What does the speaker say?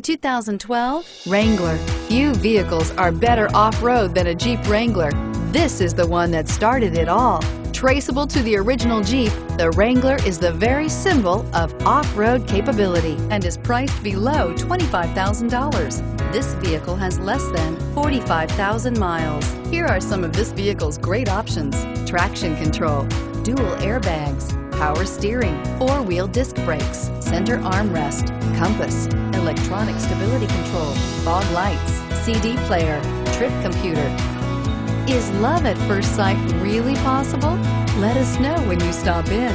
2012 Wrangler. Few vehicles are better off-road than a Jeep Wrangler. This is the one that started it all. Traceable to the original Jeep, the Wrangler is the very symbol of off-road capability and is priced below $25,000. This vehicle has less than 45,000 miles. Here are some of this vehicle's great options. Traction control, dual airbags, power steering, four-wheel disc brakes, center armrest, compass, electronic stability control, fog lights, CD player, trip computer. Is love at first sight really possible? Let us know when you stop in.